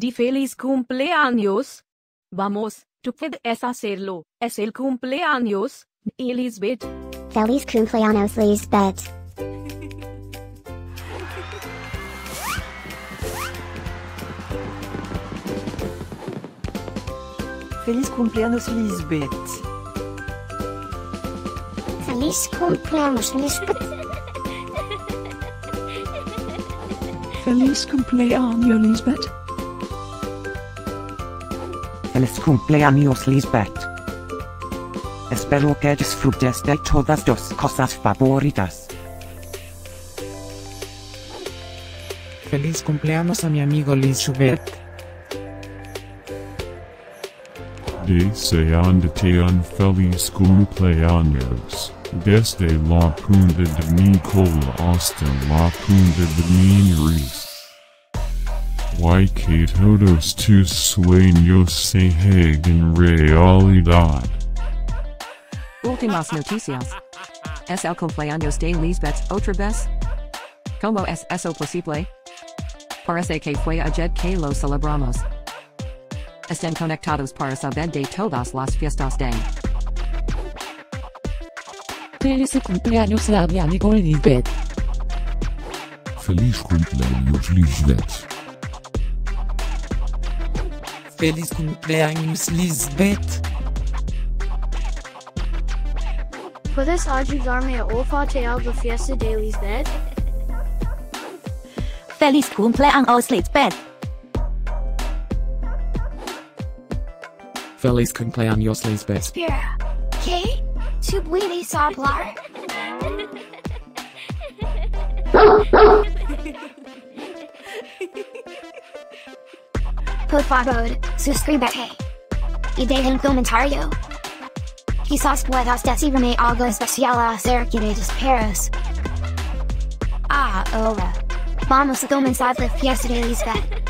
Di feliz cumpleaños. Vamos, tú puedes hacerlo. Es el cumpleaños, Elizabeth. Feliz cumpleaños Lisbet. Feliz cumpleaños Lisbet. Feliz cumpleaños Lisbet. Feliz cumpleaños, Lisbet. Feliz cumpleaños Lisbeth. Espero que disfrutes de todas tus cosas favoritas. Feliz cumpleaños a mi amigo Lisbeth. Deseándote feliz cumpleaños. Desde la punta de Nicola hasta la punta de Minris. Y que todos tus sueños se hagan realidad. Últimas noticias. Es el cumpleaños de Lisbet otra vez? ¿Cómo es eso posible? Parece que fue ayer que lo celebramos. Estén conectados para saber de todas las fiestas de. Feliz cumpleaños a mi amigo Lisbet. Feliz cumpleaños Lisbet. Feliz cumpleaños Lisbet. ¿Puedes ayudarme a olfatear la fiesta de Lisbet? Feliz cumpleaños Lisbet. Feliz cumpleaños Lisbet. Espera, ¿qué? ¿Tú puedes hablar? Por favor, suscríbete. Y deja un comentario. Quizás puedas decirme algo especial acerca de tus perros. Ah, ahora. Vamos a comenzar la fiesta de Lisbet.